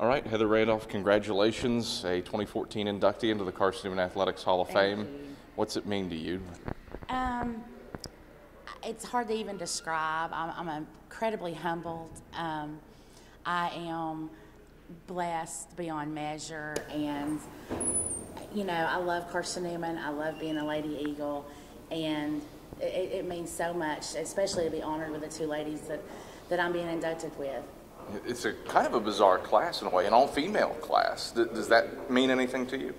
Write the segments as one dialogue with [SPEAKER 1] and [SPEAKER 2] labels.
[SPEAKER 1] All right, Heather Randolph, congratulations, a 2014 inductee into the Carson Newman Athletics Hall of
[SPEAKER 2] Thank
[SPEAKER 1] Fame.
[SPEAKER 2] you.
[SPEAKER 1] What's it mean to you?
[SPEAKER 2] Um, it's hard to even describe. I'm, I'm incredibly humbled. Um, I am blessed beyond measure, and you know, I love Carson Newman. I love being a Lady Eagle, and it, it means so much, especially to be honored with the two ladies that, that I'm being inducted with.
[SPEAKER 1] It's a kind of a bizarre class in a way, an all-female class. Does that mean anything to you?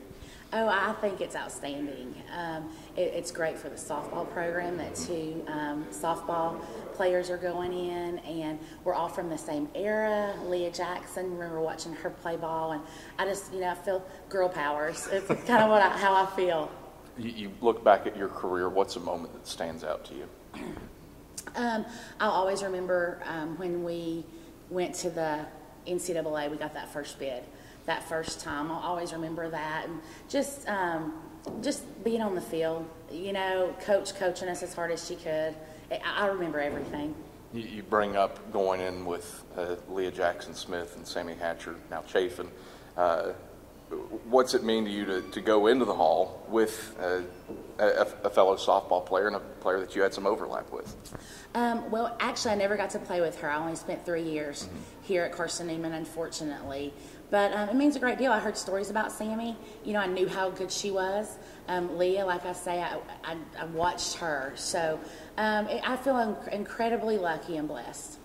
[SPEAKER 2] Oh, I think it's outstanding. Um, it, it's great for the softball program that two um, softball players are going in, and we're all from the same era. Leah Jackson, remember watching her play ball, and I just, you know, I feel girl powers. It's kind of what I, how I feel.
[SPEAKER 1] You, you look back at your career, what's a moment that stands out to you?
[SPEAKER 2] Um, I'll always remember um, when we went to the NCAA, we got that first bid, that first time. I'll always remember that, and just um, just being on the field. You know, coach coaching us as hard as she could. I, I remember everything.
[SPEAKER 1] You, you bring up going in with uh, Leah Jackson Smith and Sammy Hatcher, now Chafin. Uh, what's it mean to you to, to go into the hall with uh, a, a fellow softball player and a player that you had some overlap with?
[SPEAKER 2] Um, well, actually, I never got to play with her. I only spent three years
[SPEAKER 1] Mm-hmm.
[SPEAKER 2] here at Carson Newman, unfortunately. But um, it means a great deal. I heard stories about Sammy. You know, I knew how good she was. Um, Leah, like I say, I, I, I watched her. So um, it, I feel inc- incredibly lucky and blessed.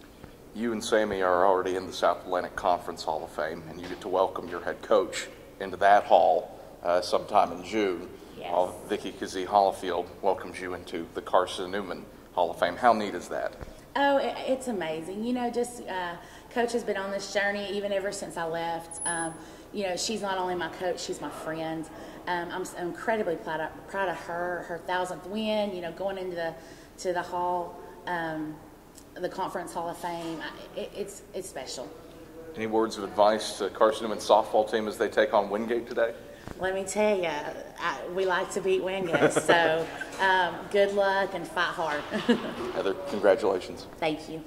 [SPEAKER 1] You and Sammy are already in the South Atlantic Conference Hall of Fame, and you get to welcome your head coach into that hall uh, sometime in June.
[SPEAKER 2] Yes.
[SPEAKER 1] While Vicky Kazee Hollifield welcomes you into the Carson Newman Hall of Fame. How neat is that?
[SPEAKER 2] Oh, it, it's amazing. You know, just uh, coach has been on this journey even ever since I left. Um, you know, she's not only my coach, she's my friend. Um, I'm incredibly proud of, proud of her, her thousandth win. You know, going into the to the hall, um, the conference hall of fame. I, it, it's it's special.
[SPEAKER 1] Any words of advice to Carson Newman's softball team as they take on Wingate today?
[SPEAKER 2] Let me tell you, I, we like to beat Wingate. so um, good luck and fight hard.
[SPEAKER 1] Heather, congratulations.
[SPEAKER 2] Thank you.